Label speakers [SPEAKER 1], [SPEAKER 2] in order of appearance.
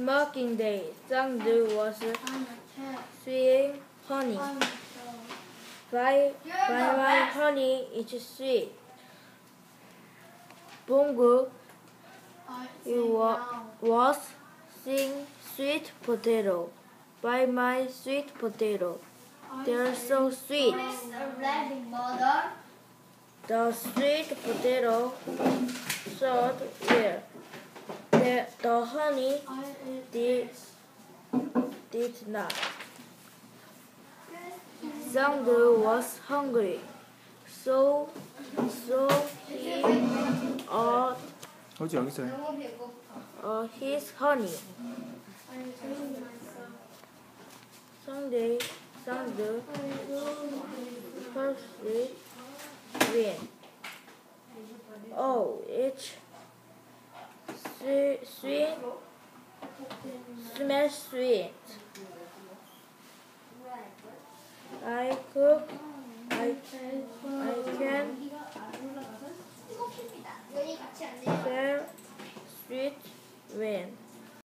[SPEAKER 1] smoking day. Sangdu was sweet honey. Why, why, why honey is sweet? Bungu, it wa- was sing sweet potato. Buy my sweet potato. They're so sweet. The sweet potato showed where the, the honey did, did not. Sangdu was hungry, so so he ate
[SPEAKER 2] 어제 여기 있어요.
[SPEAKER 1] uh, his honey. Sunday, Sangdu first win. Oh, it's sweet, sweet, smells sweet. I cook,